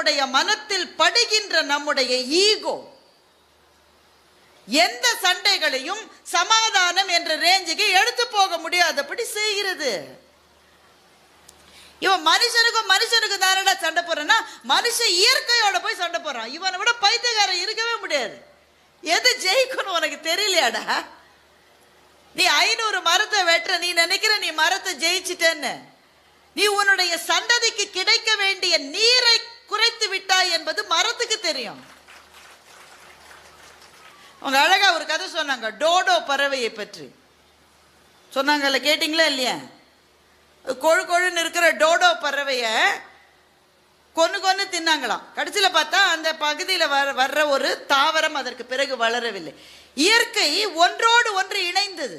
நம்முடைய மனத்தில் படுகின்ற நம்முடைய ஈகோ. எந்த சண்டைகளையும் சமாதானம் என்ற ரேஞ்சுக்கு எடுத்து போக முடியாதபடி செய்கிறது. இவன் மனுஷனுக்கும் மனுஷனுக்கு தானடா சண்டை போறேன்னா மனுஷன் இயற்கையோட போய் சண்டை போறான் இவனை விட பைத்தியக்காரன் இருக்கவே முடியாது. எது ஜெயிக்கணும் உனக்கு தெரியலையாடா? நீ ஐநூறு மரத்தை வெட்டுற நீ நினைக்கிற நீ மரத்தை ஜெயிச்சிட்டேன்னு. நீ உன்னுடைய சந்ததிக்கு கிடைக்க வேண்டிய நீரை குறைத்து விட்டாய் என்பது மரத்துக்கு தெரியும். அவங்க அழகா ஒரு கதை சொன்னாங்க டோடோ பறவையை பற்றி. சொன்னாங்கல்ல கேட்டிங்களா இல்லையா? கொழு கொழுன்னு இருக்கிற டோடோ பறவைய கொன்னு கொன்று தின்னாங்களாம். கடைசியில் பார்த்தா அந்த பகுதியில் வர வர்ற ஒரு தாவரம் அதற்கு பிறகு வளரவில்லை. இயற்கை ஒன்றோடு ஒன்று இணைந்தது.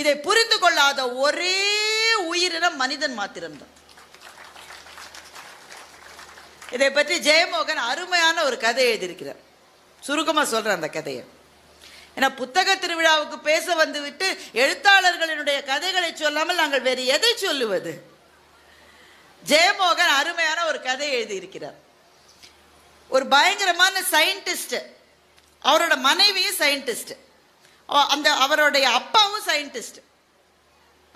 இதை புரிந்து கொள்ளாத ஒரே உயிரினம் மனிதன் மாத்திரம்தான். இதை பற்றி ஜெயமோகன் அருமையான ஒரு கதை எழுதியிருக்கிறார். சுருக்கமாக சொல்கிறேன் அந்த கதையை. ஏன்னா புத்தக திருவிழாவுக்கு பேச வந்துவிட்டு எழுத்தாளர்களினுடைய கதைகளை சொல்லாமல் நாங்கள் வேறு எதை சொல்லுவது? ஜெயமோகன் அருமையான ஒரு கதை எழுதியிருக்கிறார். ஒரு பயங்கரமான சயின்டிஸ்ட் அவரோட மனைவியும் சயின்டிஸ்ட் அந்த அவருடைய அப்பாவும் சயின்டிஸ்ட்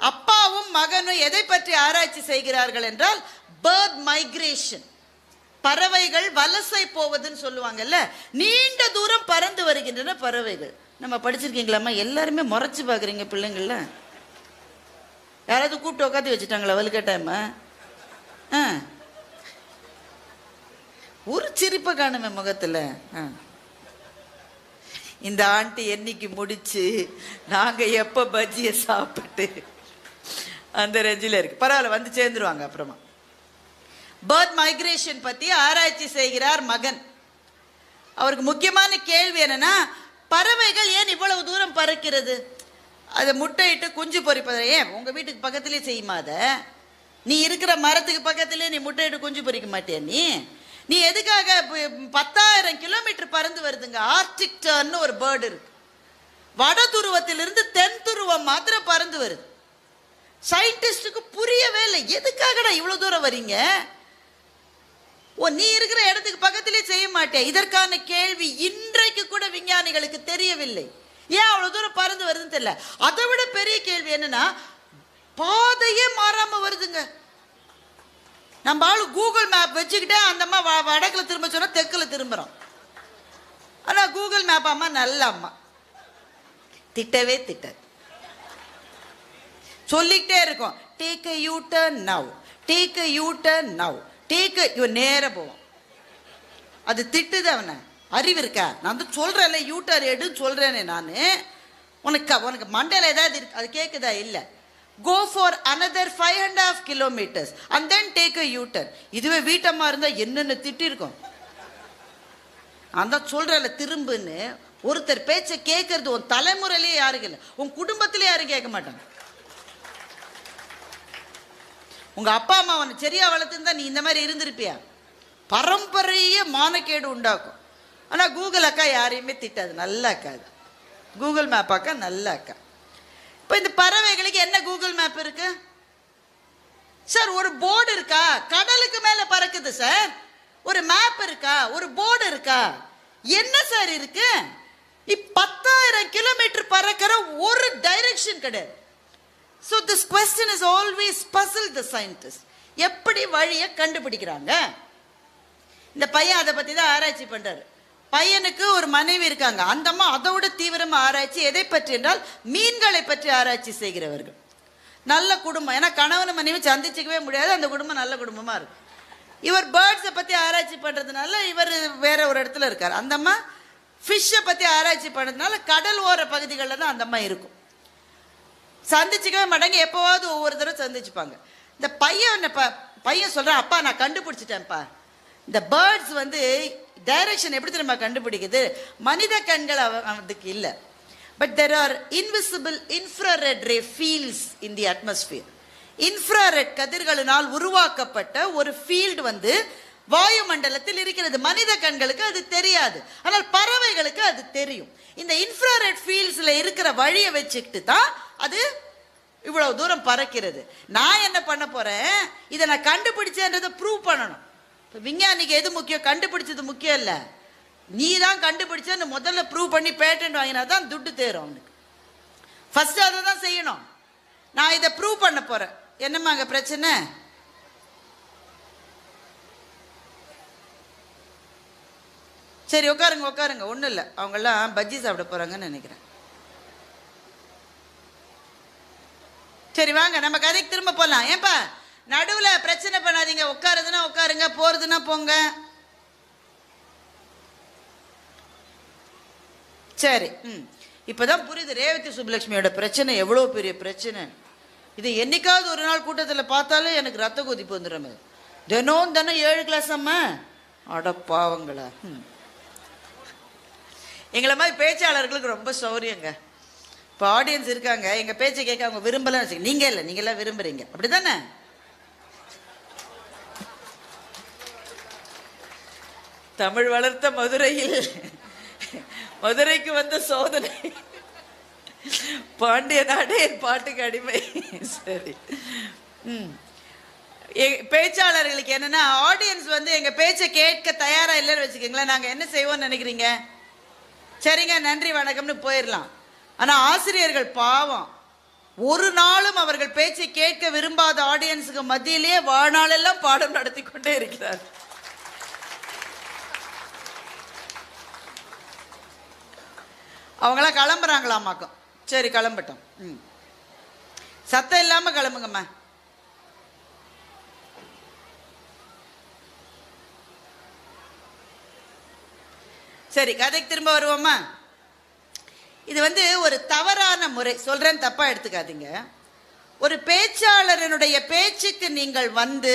அப்பாவும் மகனும் எதை பற்றி ஆராய்ச்சி செய்கிறார்கள் என்றால் பேர்ட் மைக்ரேஷன். பறவைகள் வலசை போவதுன்னு சொல்லுவாங்கல்ல நீண்ட தூரம் பறந்து வருகின்றன பறவைகள். நம்ம படிச்சிருக்கீங்களாம்மா? எல்லாருமே முறைச்சி பார்க்குறீங்க பிள்ளைங்கள யாராவது கூப்பிட்டு உட்காந்து வச்சுட்டாங்களா வலுக்கட்டாயம்மா ஆ. ஒரு சிரிப்பை காணுமே முகத்தில். ஆ. இந்த ஆண்டி என்னைக்கு முடிச்சு நாங்கள் எப்போ பஜ்ஜியை சாப்பிட்டு அந்த ரெஞ்சில் இருக்கு. பரவாயில்ல வந்து சேர்ந்துருவாங்க அப்புறமா. பேர்த் மைக்ரேஷன் பற்றி ஆராய்ச்சி செய்கிறார் மகன். அவருக்கு முக்கியமான கேள்வி என்னன்னா பறவைகள் ஏன் இவ்வளவு தூரம் பறக்கிறது? அதை முட்டையிட்டு குஞ்சு பொறிப்பதை ஏன்? உங்கள் வீட்டுக்கு பக்கத்துலேயே செய்யுமா அதை? நீ இருக்கிற மரத்துக்கு பக்கத்துலேயே நீ முட்டையிட்டு குஞ்சு பொறிக்க மாட்டியா நீ? நீ எதுக்காக பத்தாயிரம் கிலோமீட்டர் பறந்து வருதுங்க? ஆர்டிக் டர்ன்னு ஒரு பேர்டு இருக்கு. வட துருவத்திலிருந்து தென் துருவம் மாத்திரம் பறந்து வருது. சயின்டிஸ்டுக்கு புரியவே இல்லை. எதுக்காகடா இவ்வளோ தூரம் வரீங்க? ஓ நீ இருக்கிற இடத்துக்கு பக்கத்திலே செய்ய மாட்டேன் இதற்கான கேள்வி இன்றைக்கு கூட விஞ்ஞானிகளுக்கு தெரியவில்லை. ஏன் அவ்வளவு தூரம் பறந்து வருதுன்னு தெரியல. அதை விட பெரிய கேள்வி என்னன்னா பாதையே மாறாம வருதுங்க. நம்ம ஆளு கூகுள் மேப் வச்சுக்கிட்டே அந்த அம்மா வ- வடக்குல திரும்ப சொன்னா தெற்குல திரும்புறோம் ஆனா கூகுள் மேப் அம்மா நல்ல அம்மா. திட்டவே திட்ட சொல்லிக்கிட்டே இருக்கும். Take a U turn now take a U turn now டீக்கு இவன் நேராக போவான். அது திட்டுது அவனை. அறிவு இருக்கா? நான் வந்து சொல்கிறேன்ல யூட்டர் எடுன்னு சொல்கிறேனே நான். உனக்கு உனக்கு மண்டையில் ஏதாவது இருக்கு அது கேட்குதா இல்லை. Go for another five and half kilometres and then take a U turn இதுவே வீட்டம்மா இருந்தால் என்னென்ன திட்டிருக்கோம்? நான் தான் சொல்கிறேன்ல திரும்புன்னு. ஒருத்தர் பேச்சை கேட்கறது உன் தலைமுறையிலே யாருக்கு இல்லை. உன் குடும்பத்திலே யாரும் கேட்க மாட்டாங்க. உங்க அப்பா அம்மா உன்னை சரியா வளர்த்துருந்தா நீ இந்த மாதிரி இருந்திருப்பியா? பரம்பரையே மானக்கேடு உண்டாக்கும். ஆனால் கூகுள் அக்கா யாரையுமே திட்டாது. நல்ல அக்கா அது கூகுள் மேப் அக்கா நல்ல அக்கா. இப்போ இந்த பறவைகளுக்கு என்ன கூகுள் மேப் இருக்கு? சார் ஒரு போர்டு இருக்கா? கடலுக்கு மேலே பறக்குது சார். ஒரு மேப் இருக்கா? ஒரு போர்டு இருக்கா? என்ன சார் இருக்கு? இப் பத்தாயிரம் கிலோமீட்டர் பறக்கிற ஒரு டைரக்ஷன் கிடையாது. So this question is always puzzle the scientist எப்படி வழியை கண்டுபிடிக்கிறாங்க? இந்த பையன் அதை பற்றி தான் ஆராய்ச்சி பண்ணுறாரு பையனுக்கு ஒரு மனைவி இருக்காங்க. அந்த அம்மா தீவிரமாக ஆராய்ச்சி எதை பற்றி என்றால் மீன்களை பற்றி ஆராய்ச்சி செய்கிறவர்கள். நல்ல குடும்பம். ஏன்னா கணவன் மனைவி சந்திச்சிக்கவே முடியாது. அந்த குடும்பம் நல்ல குடும்பமாக இருக்கும். இவர் பேர்ட்ஸை பற்றி ஆராய்ச்சி பண்ணுறதுனால இவர் வேற ஒரு இடத்துல இருக்கார். அந்தம்மா ஃபிஷ்ஷை பற்றி ஆராய்ச்சி பண்ணுறதுனால கடல் ஓர பகுதிகளில் தான் அந்தம்மா இருக்கும். சந்திச்சுக்கவே மாட்டாங்க. எப்போவாவது ஒவ்வொரு தடவை சந்திச்சுப்பாங்க. இந்த பையன் ப- பையன் சொல்கிறான் அப்பா நான் கண்டுபிடிச்சிட்டேன்ப்பா. இந்த பேர்ட்ஸ் வந்து டைரக்ஷன் எப்படி தெரியுமா கண்டுபிடிக்குது? மனித கண்கள் அவ- அதுக்கு இல்லை. But there are invisible infrared ray fields in the atmosphere infrared கதிர்களினால் உருவாக்கப்பட்ட ஒரு ஃபீல்டு வந்து வாயுமண்டலத்தில் இருக்கிறது. மனித கண்களுக்கு அது தெரியாது. ஆனால் பறவைகளுக்கு அது தெரியும். இந்த இன்ஃப்ராரெட் ஃபீல்ட்ஸில் இருக்கிற வழியை வச்சுக்கிட்டு தான் அது இவ்வளவு தூரம் பறக்கிறது. நான் என்ன பண்ண போறேன்? இதை நான் கண்டுபிடிச்சேன்றதை ப்ரூவ் பண்ணணும். இப்போ விஞ்ஞானிக்கு எது முக்கியம்? கண்டுபிடிச்சது முக்கியம் இல்லை. நீ தான் கண்டுபிடிச்சேன்னு முதல்ல ப்ரூவ் பண்ணி பேட்டன்ட் வாங்கினா தான் துட்டு தேரும் அவனுக்கு. ஃபஸ்ட்டு அதை தான் செய்யணும். நான் இதை ப்ரூவ் பண்ண போகிறேன் என்னம்மா அங்கே பிரச்சனை? சரி உட்காருங்க உட்காருங்க. ஒன்றும் இல்லை. அவங்கெல்லாம் பஜ்ஜி சாப்பிட போகிறாங்கன்னு நினைக்கிறேன். சரி வாங்க நம்ம கதைக்கு திரும்ப போகலாம் ஏன்பா நடுவில் பிரச்சனை பண்ணாதீங்க. உட்காருதுன்னா உட்காருங்க போகிறதுன்னா போங்க. சரி ம். இப்போ தான் புரியுது ரேவதி சுப்புலட்சுமியோட பிரச்சனை எவ்வளோ பெரிய பிரச்சனை. இது என்னைக்காவது ஒரு நாள் கூட்டத்தில் பார்த்தாலும் எனக்கு ரத்த கொதிப்பு வந்துடும் தினம் தினம் ஏழு கிளாஸ் அம்மா. அட பாவங்களா. ம். எங்களை மாதிரி பேச்சாளர்களுக்கு ரொம்ப சௌரியங்க. இப்போ ஆடியன்ஸ் இருக்காங்க எங்கள் பேச்சை கேட்க அவங்க விரும்பலன்னு வச்சுக்க நீங்கள் இல்லை நீங்களாம் விரும்புறீங்க. அப்படி தானே தமிழ் வளர்த்த மதுரையில் மதுரைக்கு வந்த சோதனை. பாண்டிய நாடே என் பாட்டுக்கு அடிமை. சரி. ம். பேச்சாளர்களுக்கு என்னன்னா ஆடியன்ஸ் வந்து எங்க பேச்சை கேட்க தயாரா இல்லைன்னு வச்சுக்கோங்களேன். நாங்க என்ன செய்வோம்னு நினைக்கிறீங்க? சரிங்க நன்றி வணக்கம்னு போயிடலாம் ஆனால் ஆசிரியர்கள் பாவம். ஒரு நாளும் அவர்கள் பேச்சை கேட்க விரும்பாத ஆடியன்ஸுக்கு மத்தியிலேயே வாழ்நாளெல்லாம் பாடம் நடத்தி கொண்டே இருக்கிறார். அவங்களாம் கிளம்புறாங்களாமாக்கும். சரி கிளம்பட்டோம். ம். சத்தம் இல்லாமல் கிளம்புங்கம்மா. சரி கதைக்கு திரும்ப வருவோமா? இது வந்து ஒரு தவறான முறை. சொல்கிறேன் தப்பா எடுத்துக்காதீங்க. ஒரு பேச்சாளரனுடைய பேச்சுக்கு நீங்கள் வந்து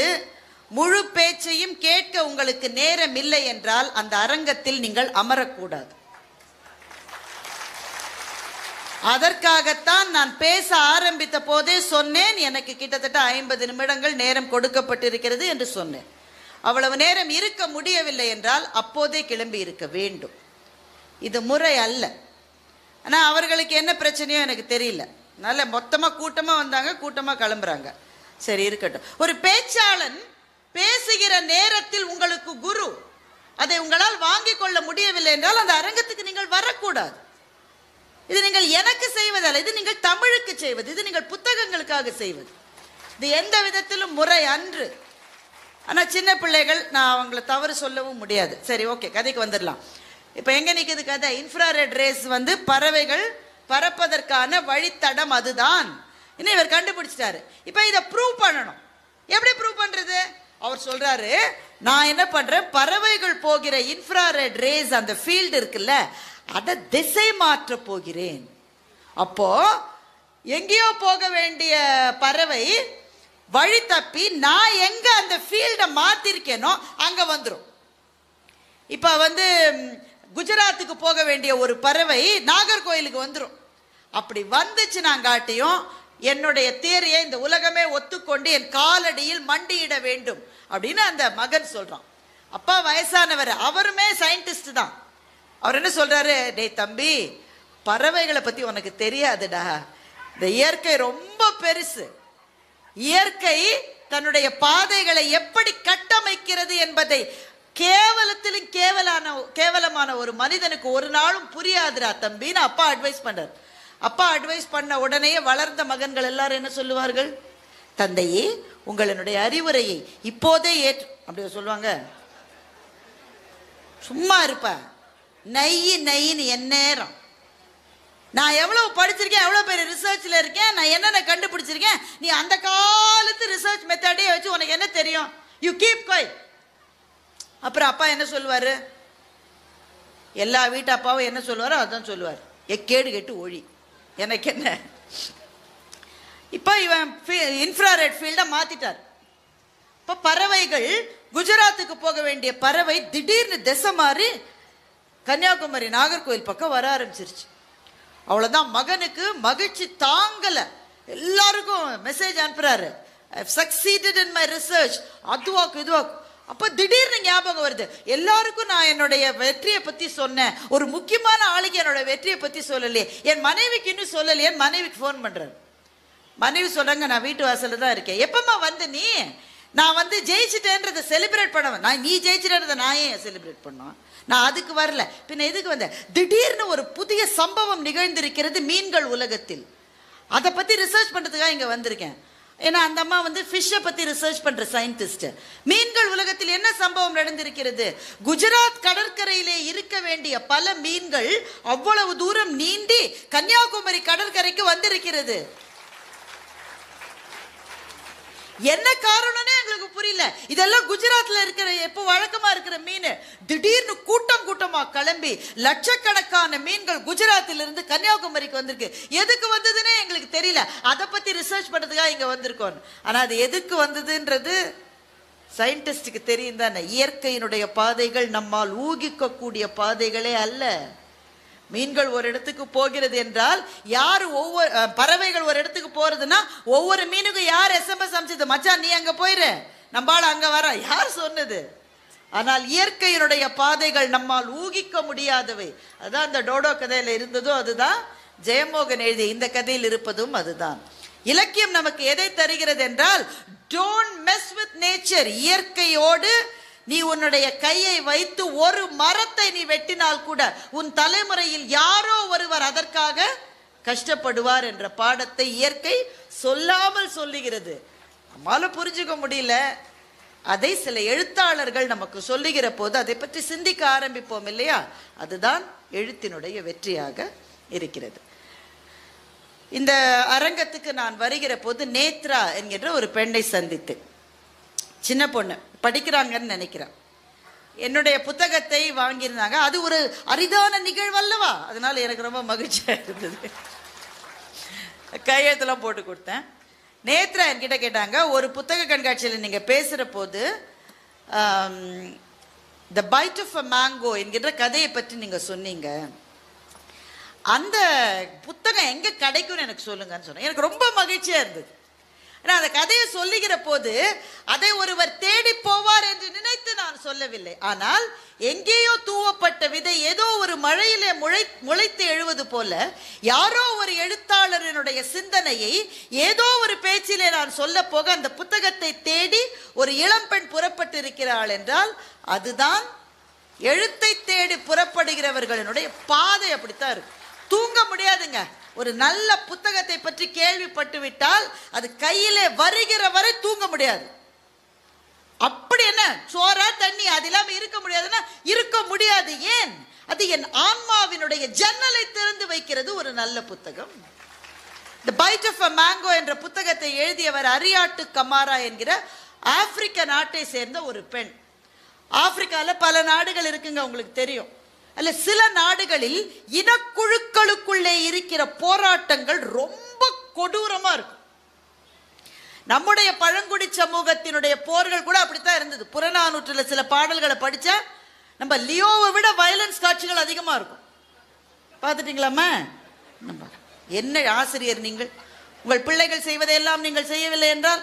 முழு பேச்சையும் கேட்க உங்களுக்கு நேரம் இல்லை என்றால் அந்த அரங்கத்தில் நீங்கள் அமரக்கூடாது. அதற்காகத்தான் நான் பேச ஆரம்பித்த போதே சொன்னேன் எனக்கு கிட்டத்தட்ட ஐம்பது நிமிடங்கள் நேரம் கொடுக்கப்பட்டிருக்கிறது என்று சொன்னேன். அவ்வளவு நேரம் இருக்க முடியவில்லை என்றால் அப்போதே கிளம்பி இருக்க வேண்டும். இது முறை அல்ல. ஆனால் அவர்களுக்கு என்ன பிரச்சனையோ எனக்கு தெரியல. நல்ல மொத்தமாக கூட்டமாக வந்தாங்க கூட்டமாக கிளம்புறாங்க. சரி இருக்கட்டும். ஒரு பேச்சாளன் பேசுகிற நேரத்தில் உங்களுக்கு குரு அதை உங்களால் வாங்கிக் கொள்ள முடியவில்லை என்றால் அந்த அரங்கத்துக்கு நீங்கள் வரக்கூடாது. இது நீங்கள் எனக்கு செய்வதல்ல இது நீங்கள் தமிழுக்கு செய்வது இது நீங்கள் புத்தகங்களுக்காக செய்வது. இது எந்த விதத்திலும் முறை அன்று. ஆனால் சின்ன பிள்ளைகள் நான் அவங்கள தவறு சொல்லவும் முடியாது. சரி ஓகே கதைக்கு வந்துடலாம். இப்போ எங்கே நிற்குது கதை? இன்ஃப்ராரெட் ரேஸ் வந்து பறவைகள் பறப்பதற்கான வழித்தடம் அதுதான். இன்னும் இவர் கண்டுபிடிச்சிட்டாரு. இப்போ இதை ப்ரூவ் பண்ணணும். எப்படி ப்ரூவ் பண்ணுறது அவர் சொல்கிறாரு நான் என்ன பண்ணுறேன் பறவைகள் போகிற இன்ஃப்ராரெட் ரேஸ் அந்த ஃபீல்டு இருக்குல்ல அதை திசை மாற்ற போகிறேன். அப்போ எங்கேயோ போக வேண்டிய பறவை வழி தப்பி நான் எங்க அந்த ஃபீல்டை மாத்திருக்கேனோ அங்க வந்துடும் இப்ப வந்து குஜராத்துக்கு போக வேண்டிய ஒரு பறவை நாகர்கோயிலுக்கு வந்துடும் அப்படி வந்துச்சு நான் காட்டியும் என்னுடைய தேரியை இந்த உலகமே ஒத்துக்கொண்டு என் காலடியில் மண்டியிட வேண்டும் அப்படின்னு அந்த மகன் சொல்றான். அப்பா வயசானவர் அவருமே சயின்டிஸ்ட் தான். அவர் என்ன சொல்றாரு? டேய் தம்பி பறவைகளை பத்தி உனக்கு தெரியாதுடா. இந்த இயற்கை ரொம்ப பெருசு. இயற்கை தன்னுடைய பாதைகளை எப்படி கட்டமைக்கிறது என்பதை கேவலத்திலும் கேவலான கேவலமான ஒரு மனிதனுக்கு ஒரு நாளும் புரியாதுடா தம்பின்னு அப்பா அட்வைஸ் பண்ணார் அப்பா அட்வைஸ் பண்ண உடனே வளர்ந்த மகன்கள் எல்லாரும் என்ன சொல்லுவார்கள்? தந்தையே உங்களுடைய அறிவுரையை இப்போதே ஏற்று அப்படி சொல்லுவாங்க. சும்மா இருப்ப. நெய் நெய்ன்னு எந்நேரம். நான் எவ்வளோ படிச்சிருக்கேன் எவ்வளோ பேர் ரிசர்ச்சில் இருக்கேன் நான் என்னென்ன கண்டுபிடிச்சிருக்கேன் நீ அந்த காலத்து ரிசர்ச் மெத்தடே வச்சு உனக்கு என்ன தெரியும்? யூ கீப் கோய் அப்புறம் அப்பா என்ன சொல்லுவார்? எல்லா வீட்டு அப்பாவும் என்ன சொல்லுவாரோ அதான் சொல்லுவார். எக்கேடு கெட்டு ஒழி. எனக்கு என்ன? இப்போ இவன் இன்ஃப்ராரெட் ஃபீல்டை மாற்றிட்டார் இப்போ பறவைகள் குஜராத்துக்கு போக வேண்டிய பறவை திடீர்னு திசை மாறி கன்னியாகுமரி நாகர்கோவில் பக்கம் வர ஆரம்பிச்சிருச்சு. அவ்வளோதான் மகனுக்கு மகிழ்ச்சி தாங்கலை. எல்லாருக்கும் மெசேஜ் அனுப்புறாரு. சக்சீடட் இன் மை ரிசர்ச் அதுவாக்கு இதுவாக்கு அப்போ திடீர்னு ஞாபகம் வருது. எல்லாருக்கும் நான் என்னுடைய வெற்றியை பற்றி சொன்னேன். ஒரு முக்கியமான ஆளுக்கு என்னோட வெற்றியை பற்றி சொல்லலையே. என் மனைவிக்கு இன்னும் சொல்லலையே. என் மனைவிக்கு ஃபோன் பண்ணுறாரு மனைவி சொல்கிறாங்க நான் வீட்டு வாசலில் தான் இருக்கேன். எப்பம்மா வந்து நீ? நான் வந்து ஜெயிச்சிட்டேன்றதை செலிப்ரேட் பண்ணுவேன். நான் நீ ஜெயிச்சிட்டேன்றதை நான் ஏன் செலிப்ரேட் பண்ணுவேன் நான் அதுக்கு வரல. பின்ன எதுக்கு வந்தேன் திடீர்னு ஒரு புதிய சம்பவம் நிகழ்ந்திருக்கிறது மீன்கள் உலகத்தில். அதை பற்றி ரிசர்ச் பண்ணுறதுக்காக இங்கே வந்திருக்கேன். ஏன்னா அந்த அம்மா வந்து ஃபிஷ்ஷை பற்றி ரிசர்ச் பண்ணுற சயின்டிஸ்ட் மீன்கள் உலகத்தில் என்ன சம்பவம் நடந்திருக்கிறது? குஜராத் கடற்கரையிலே இருக்க வேண்டிய பல மீன்கள் அவ்வளவு தூரம் நீந்தி கன்னியாகுமரி கடற்கரைக்கு வந்திருக்கிறது. என்ன காரணம்னே எங்களுக்கு புரியல. இதெல்லாம் குஜராத்ல இருக்கிற எப்போ வழக்கமா இருக்கிற மீன். திடீர்னு கூட்டம் கூட்டமா கிளம்பி லட்சக்கணக்கான மீன்கள் குஜராத்தில் இருந்து கன்னியாகுமரிக்கு வந்திருக்கு. எதுக்கு வந்ததுன்னே எங்களுக்கு தெரியல. அதை பத்தி ரிசர்ச் பண்றதுக்காக இங்க வந்திருக்கோம். ஆனா அது எதுக்கு வந்ததுன்றது சயின்டிஸ்டுக்கு தெரியும் தானே இயற்கையினுடைய பாதைகள் நம்மால் ஊகிக்கக்கூடிய பாதைகளே அல்ல. மீன்கள் ஒரு இடத்துக்கு போகிறது என்றால் யார் ஒவ்வொரு பறவைகள் ஒரு இடத்துக்கு போறதுன்னா ஒவ்வொரு மீனுக்கும் யார் எஸ்எம்எஸ் அமிச்சது மச்சான் நீ அங்க போயிரு. நம்பால அங்க வர. யார் சொன்னது? ஆனால் இயற்கையினுடைய பாதைகள் நம்மால் ஊகிக்க முடியாதவை. அதுதான் அந்த டோடோ கதையில இருந்ததும் அதுதான். ஜெயமோகன் எழுதிய இந்த கதையில் இருப்பதும் அதுதான். இலக்கியம் நமக்கு எதை தருகிறது என்றால் டோன்ட் மெஸ் வித் நேச்சர் இயற்கையோடு நீ உன்னுடைய கையை வைத்து ஒரு மரத்தை நீ வெட்டினால் கூட உன் தலைமுறையில் யாரோ ஒருவர் அதற்காக கஷ்டப்படுவார் என்ற பாடத்தை இயற்கை சொல்லாமல் சொல்லுகிறது. நம்மால புரிஞ்சுக்க முடியல. அதை சில எழுத்தாளர்கள் நமக்கு சொல்லுகிற போது அதை பற்றி சிந்திக்க ஆரம்பிப்போம் இல்லையா? அதுதான் எழுத்தினுடைய வெற்றியாக இருக்கிறது. இந்த அரங்கத்துக்கு நான் வருகிற போது நேத்ரா என்கின்ற ஒரு பெண்ணை சந்தித்தேன். சின்ன பொண்ணு படிக்கிறாங்கன்னு நினைக்கிறேன். என்னுடைய புத்தகத்தை வாங்கியிருந்தாங்க. அது ஒரு அரிதான நிகழ்வு அல்லவா அதனால் எனக்கு ரொம்ப மகிழ்ச்சியாக இருந்தது. கையெழுத்தெல்லாம் போட்டு கொடுத்தேன். நேத்ரா என்கிட்ட கேட்டாங்க ஒரு புத்தக கண்காட்சியில் நீங்கள் பேசுகிற போது the bite of a mango என்கின்ற கதையை பற்றி நீங்கள் சொன்னீங்க. அந்த புத்தகம் எங்கே கிடைக்கும்னு எனக்கு சொல்லுங்கன்னு சொன்னேன். எனக்கு ரொம்ப மகிழ்ச்சியாக இருந்தது. ஏன்னா அந்த கதையை சொல்லுகிற போது அதை ஒருவர் தேடி போவார் என்று நினைத்து நான் சொல்லவில்லை. ஆனால் எங்கேயோ தூவப்பட்ட விதை ஏதோ ஒரு மழையிலே முளை முளைத்து எழுவது போல யாரோ ஒரு எழுத்தாளரினுடைய சிந்தனையை ஏதோ ஒரு பேச்சிலே நான் சொல்ல போக அந்த புத்தகத்தை தேடி ஒரு இளம்பெண் புறப்பட்டு இருக்கிறாள் என்றால் அதுதான் எழுத்தை தேடி புறப்படுகிறவர்களினுடைய பாதை அப்படித்தான் இருக்கும். தூங்க முடியாதுங்க. ஒரு நல்ல புத்தகத்தை பற்றி கேள்விப்பட்டு விட்டால் அது கையிலே வருகிற வரை தூங்க முடியாது. அப்படி என்ன? சோறா தண்ணி அது இல்லாம இருக்க முடியாதுன்னா இருக்க முடியாது. ஏன்? அது என் ஆன்மாவினுடைய ஜன்னலை திறந்து வைக்கிறது ஒரு நல்ல புத்தகம். The bite of a mango என்ற புத்தகத்தை எழுதியவர் அரியாட்டு கமாரா என்கிற ஆப்பிரிக்க நாட்டை சேர்ந்த ஒரு பெண். ஆப்பிரிக்காவில் பல நாடுகள் இருக்குங்க உங்களுக்கு தெரியும். அல்ல சில நாடுகளில் இனக்குழுக்களுக்குள்ளே இருக்கிற போராட்டங்கள் ரொம்ப கொடூரமா இருக்கும். நம்முடைய பழங்குடி சமூகத்தினுடைய போர்கள் கூட அப்படித்தான் இருந்தது. புறநானூற்றில் சில பாடல்களை படித்தா நம்ம லியோவை விட வயலன்ஸ் காட்சிகள் அதிகமா இருக்கும். பார்த்துட்டீங்களாம்மா? நம்ம என்ன ஆசிரியர் நீங்கள்? உங்கள் பிள்ளைகள் செய்வதையெல்லாம் நீங்கள் செய்யவில்லை என்றால்?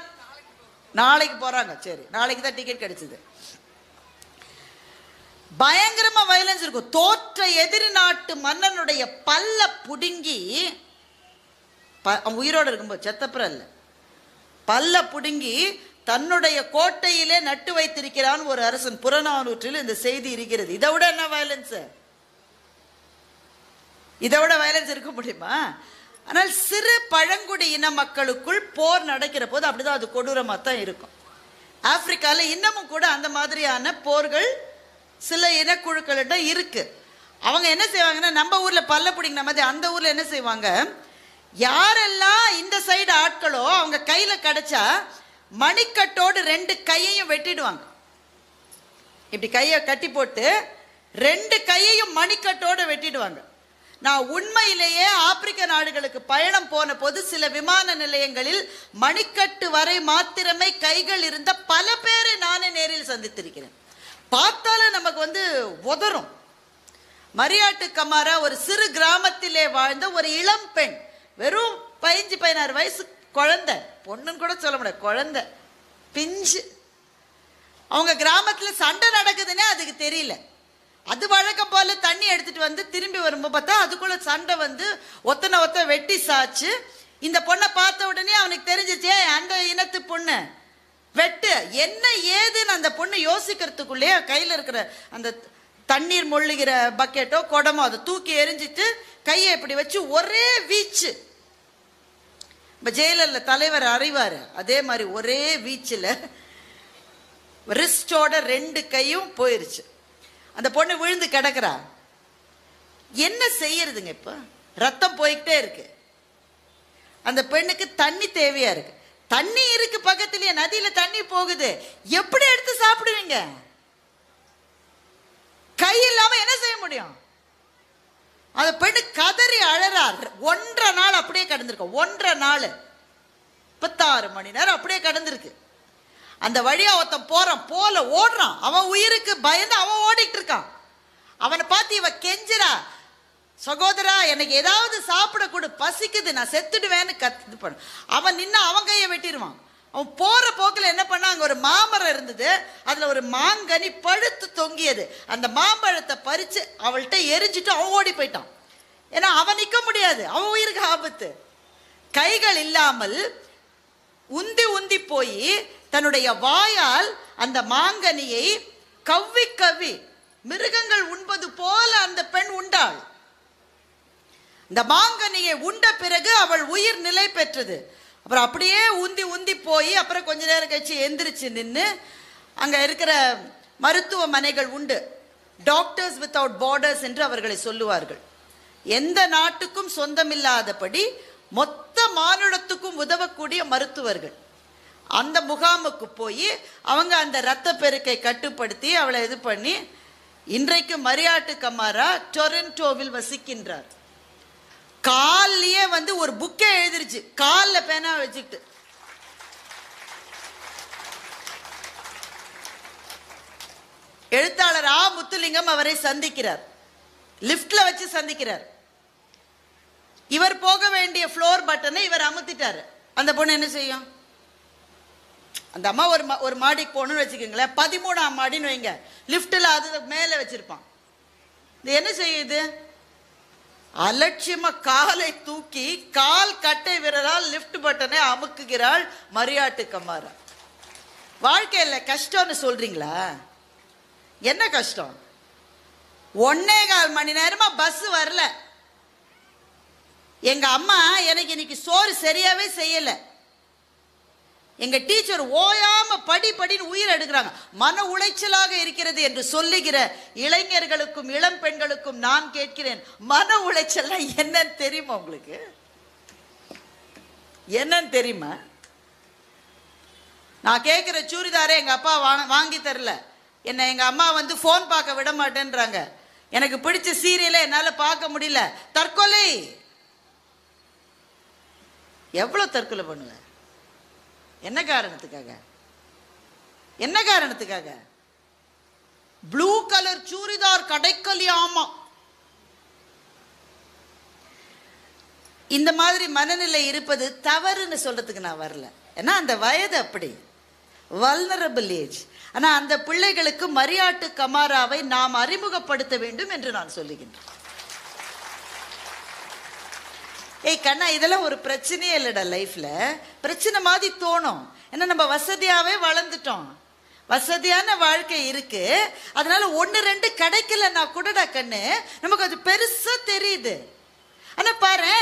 நாளைக்கு போறாங்க. சரி நாளைக்கு தான் டிக்கெட் கிடைச்சது. பயங்கரமா வயலன்ஸ் இருக்கும். தோற்ற எதிரி நாட்டு மன்னனுடைய பல்ல புடுங்கி ப- அவன் உயிரோடு இருக்கும்போது செத்தப்புறம் இல்லை. பல்ல புடுங்கி தன்னுடைய கோட்டையிலே நட்டு வைத்திருக்கிறான் ஒரு அரசன். புறநானூற்றில் இந்த செய்தி இருக்கிறது. இதை விட என்ன வயலன்ஸ் இதை விட வயலன்ஸ் இருக்க முடியுமா? ஆனால் சிறு பழங்குடி இன மக்களுக்குள் போர் நடக்கிற போது அப்படிதான் அது கொடூரமாக தான் இருக்கும். ஆப்பிரிக்காவில் இன்னமும் கூட அந்த மாதிரியான போர்கள் சில இனக்குழுக்கள்கிட்ட இருக்கு. அவங்க என்ன செய்வாங்கன்னா நம்ம ஊர்ல பல்ல பிடிங்கின மாதிரி அந்த ஊர்ல என்ன செய்வாங்க? யாரெல்லாம் இந்த சைடு ஆட்களோ அவங்க கையில கிடைச்சா மணிக்கட்டோடு ரெண்டு கையையும் வெட்டிடுவாங்க. இப்படி கையை கட்டி போட்டு ரெண்டு கையையும் மணிக்கட்டோடு வெட்டிடுவாங்க. நான் உண்மையிலேயே ஆப்பிரிக்க நாடுகளுக்கு பயணம் போன போது சில விமான நிலையங்களில் மணிக்கட்டு வரை மாத்திரமே கைகள் இருந்த பல பேரை நானே நேரில் சந்தித்திருக்கிறேன். பார்த்தாலே நமக்கு வந்து உதறும். மரியாட்டு கமாரா ஒரு சிறு கிராமத்திலே வாழ்ந்த ஒரு இளம் பெண். வெறும் பதினஞ்சு பதினாறு வயசு குழந்த. பொண்ணுன்னு கூட சொல்ல முடியாது குழந்த. பிஞ்சு. அவங்க கிராமத்தில் சண்டை நடக்குதுன்னே அதுக்கு தெரியல. அது வழக்கம் போல தண்ணி எடுத்துட்டு வந்து திரும்பி வரும்போது பார்த்தா அதுக்குள்ள சண்டை வந்து ஒத்தனை ஒத்த வெட்டி சாச்சு இந்த பொண்ணை பார்த்த உடனே அவனுக்கு தெரிஞ்சிச்சே அந்த இனத்து பொண்ணு. வெட்டு. என்ன ஏதுன்னு அந்த பொண்ணு யோசிக்கிறதுக்குள்ளேயே கையில் இருக்கிற அந்த தண்ணீர் மொள்ளுகிற பக்கெட்டோ குடமோ அதை தூக்கி எரிஞ்சிட்டு கையை இப்படி வச்சு ஒரே வீச்சு. இப்போ ஜெயிலர்ல தலைவர் அறிவார். அதே மாதிரி ஒரே வீச்சில் ரிஸ்டோட ரெண்டு கையும் போயிருச்சு. அந்த பொண்ணு விழுந்து கிடக்குறா. என்ன செய்யறதுங்க இப்போ? ரத்தம் போய்கிட்டே இருக்கு. அந்த பெண்ணுக்கு தண்ணி தேவையா இருக்கு. தண்ணி இருக்கு பக்கத்துலயே நதியில தண்ணி போகுது. எப்படி எடுத்து சாப்பிடுவீங்க? கை இல்லாம என்ன செய்ய முடியும்? அந்த பெண்ணு கதறி அழறார். ஒன்றரை நாள் அப்படியே கடந்திருக்க. ஒன்றரை நாள். முப்பத்தாறு மணி நேரம் அப்படியே கடந்திருக்கு. அந்த வழியா ஒருத்தன் போறான். போல ஓடுறான். அவன் உயிருக்கு பயந்து அவன் ஓடிட்டு இருக்கான். அவனை பார்த்து இவ கெஞ்சுறா. சகோதரா எனக்கு ஏதாவது சாப்பிட கொடு பசிக்குது நான் செத்துடுவேன்னு கத்து இது பண்ண. அவன் நின்று அவன் கையை வெட்டிடுவான். அவன் போகிற போக்கில் என்ன பண்ணா அங்கே ஒரு மாமரம் இருந்தது. அதில் ஒரு மாங்கனி பழுத்து தொங்கியது. அந்த மாம்பழத்தை பறித்து அவள்கிட்ட எரிஞ்சிட்டு அவன் ஓடி போயிட்டான். ஏன்னா அவன் நிற்க முடியாது. அவன் உயிருக்கு ஆபத்து. கைகள் இல்லாமல் உந்தி உந்தி போய் தன்னுடைய வாயால் அந்த மாங்கனியை கவ்வி கவ்வி மிருகங்கள் உண்பது போல அந்த பெண் உண்டாள். இந்த மாங்கனியை உண்ட பிறகு அவள் உயிர் நிலை பெற்றது. அப்புறம் அப்படியே உந்தி உந்தி போய் அப்புறம் கொஞ்ச நேரம் கழிச்சு எந்திரிச்சு நின்று அங்கே இருக்கிற மருத்துவமனைகள் உண்டு. டாக்டர்ஸ் வித்தவுட் பார்டர்ஸ் என்று அவர்களை சொல்லுவார்கள். எந்த நாட்டுக்கும் சொந்தமில்லாதபடி மொத்த மானுடத்துக்கும் உதவக்கூடிய மருத்துவர்கள். அந்த முகாமுக்கு போய் அவங்க அந்த இரத்த பெருக்கை கட்டுப்படுத்தி அவளை இது பண்ணி இன்றைக்கு மரியாட்டு கமாரா டொரண்டோவில் வசிக்கின்றார். கால்லயே வந்து ஒரு புக்கே எழுதிருச்சு. காலில் பேனா வச்சுக்கிட்டு. எழுத்தாளர் ஆ முத்துலிங்கம் அவரை சந்திக்கிறார். லிப்ட்ல வச்சு சந்திக்கிறார். இவர் போக வேண்டிய ஃப்ளோர் பட்டனை இவர் அமுத்திட்டாரு. அந்த பொண்ணு என்ன செய்யும்? அந்த அம்மா ஒரு மா- ஒரு மாடிக்கு போகணும்னு வச்சுக்கோங்களேன். பதிமூணாம் மாடின்னு வைங்க. லிஃப்ட்டில் அது மேலே வச்சுருப்பான். இது என்ன செய்யுது அலட்சியமா காலை தூக்கி கால் கட்டை விரலால் லிஃப்ட் பட்டனை அமுக்குகிறாள் மரியாட்டு கம்மாரா. வாழ்க்கையில் கஷ்டம்னு சொல்றீங்களா? என்ன கஷ்டம்? ஒன்னே கால் மணி நேரமா பஸ் வரல. எங்க அம்மா எனக்கு இன்னைக்கு சோறு சரியாவே செய்யலை. எங்கள் டீச்சர் ஓயாமல் படி படின்னு உயிர் எடுக்கிறாங்க. மன உளைச்சலாக இருக்கிறது என்று சொல்லுகிற இளைஞர்களுக்கும் இளம் பெண்களுக்கும் நான் கேட்கிறேன் மன உளைச்சல்னா என்னன்னு தெரியுமா உங்களுக்கு? என்னன்னு தெரியுமா? நான் கேட்குற சூரிதாரே எங்கள் அப்பா வாங்க வாங்கி தரல. என்னை எங்கள் அம்மா வந்து ஃபோன் பார்க்க விட மாட்டேன்றாங்க. எனக்கு பிடிச்ச சீரியலை என்னால் பார்க்க முடியல. தற்கொலை! எவ்வளோ தற்கொலை பண்ணுவேன் என்ன காரணத்துக்காக? என்ன காரணத்துக்காக? ப்ளூ கலர் சூரிதார் கடைக்கலியாமா இந்த மாதிரி மனநிலை இருப்பது தவறுன்னு சொல்றதுக்கு நான் வரல. ஏன்னா அந்த வயது அப்படி. வல்னரபிள் ஏஜ் ஆனால் அந்த பிள்ளைகளுக்கு மரியாட்டு கமாராவை நாம் அறிமுகப்படுத்த வேண்டும் என்று நான் சொல்லுகின்றேன். ஏய் கண்ணா இதெல்லாம் ஒரு பிரச்சனையே இல்லைடா லைஃப்ல. பிரச்சனை மாதிரி தோணும். ஏன்னா நம்ம வசதியாவே வளர்ந்துட்டோம். வசதியான வாழ்க்கை இருக்கு. அதனால ஒன்று ரெண்டு கிடைக்கலன்னா கூடடா கண்ணு நமக்கு அது பெருசா தெரியுது. ஆனால் பாரு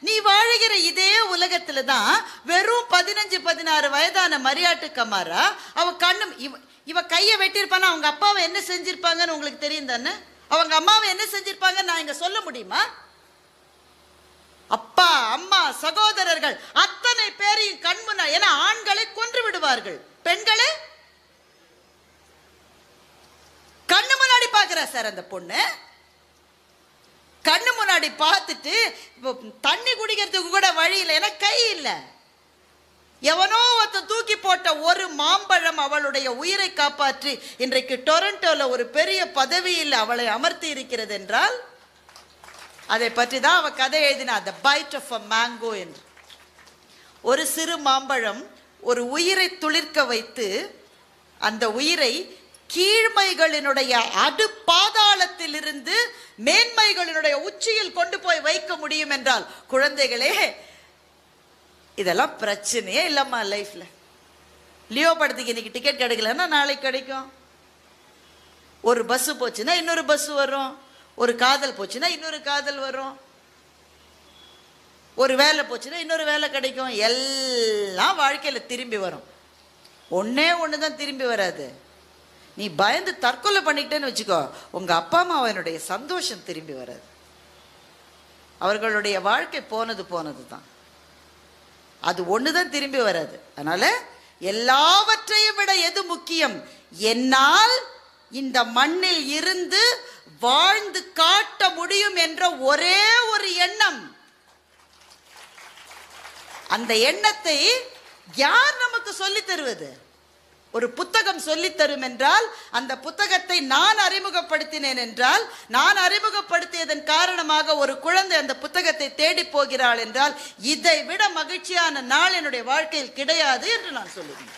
நீ வாழுகிற இதே உலகத்துல தான் வெறும் பதினஞ்சு பதினாறு வயதான மரியாட்டு கமாரா அவ கண்ணு இவ இவ கையை வெட்டியிருப்பானா? அவங்க அப்பாவை என்ன செஞ்சிருப்பாங்கன்னு உங்களுக்கு தெரியும் தானே? அவங்க அம்மாவை என்ன செஞ்சிருப்பாங்கன்னு நான் இங்க சொல்ல முடியுமா? அப்பா அம்மா சகோதரர்கள் அத்தனை பேரையும் கண்முன்னா என ஆண்களை கொன்று விடுவார்கள். பெண்களே? கண்ணு முன்னாடி பாக்குறா சார் அந்த பொண்ணு? கண்ணு முன்னாடி பார்த்துட்டு தண்ணி குடிக்கிறதுக்கு கூட வழி இல்லை என கை இல்லை. எவனோ ஒருத்தன் தூக்கி போட்ட ஒரு மாம்பழம் அவளுடைய உயிரை காப்பாற்றி இன்றைக்கு டொரண்டோல ஒரு பெரிய பதவியில் அவளை அமர்த்தி இருக்கிறது என்றால் அதை பற்றி தான் அவ கதை எழுதினா the bite of a mango என்று. ஒரு சிறு மாம்பழம் ஒரு உயிரை துளிர்க்க வைத்து அந்த உயிரை கீழ்மைகளினுடைய அடு பாதாளத்திலிருந்து மேன்மைகளினுடைய உச்சியில் கொண்டு போய் வைக்க முடியும் என்றால் குழந்தைகளே இதெல்லாம் பிரச்சனையே இல்லம்மா லைஃப்ல லியோ படத்துக்கு இன்னைக்கு டிக்கெட் கிடைக்கலன்னா நாளைக்கு கிடைக்கும். ஒரு பஸ் போச்சுன்னா இன்னொரு பஸ் வரும். ஒரு காதல் போச்சுன்னா இன்னொரு காதல் வரும். ஒரு வேலை போச்சுன்னா இன்னொரு வேலை கிடைக்கும். எல்லாம் வாழ்க்கையில் திரும்பி வரும். ஒன்றே ஒன்று தான் திரும்பி வராது. நீ பயந்து தற்கொலை பண்ணிக்கிட்டேன்னு வச்சுக்கோ உங்கள் அப்பா அம்மாவனுடைய சந்தோஷம் திரும்பி வராது. அவர்களுடைய வாழ்க்கை போனது போனது தான் அது ஒன்று தான் திரும்பி வராது. அதனால் எல்லாவற்றையும் விட எது முக்கியம்? என்னால் இந்த மண்ணில் இருந்து வாழ்ந்து காட்ட முடியும் என்ற ஒரே ஒரு எண்ணம். அந்த எண்ணத்தை யார் நமக்கு சொல்லி தருவது? ஒரு புத்தகம் சொல்லி தரும் என்றால் அந்த புத்தகத்தை நான் அறிமுகப்படுத்தினேன் என்றால் நான் அறிமுகப்படுத்தியதன் காரணமாக ஒரு குழந்தை அந்த புத்தகத்தை தேடி போகிறாள் என்றால் இதை விட மகிழ்ச்சியான நாள் என்னுடைய வாழ்க்கையில் கிடையாது என்று நான் சொல்லுவேன்.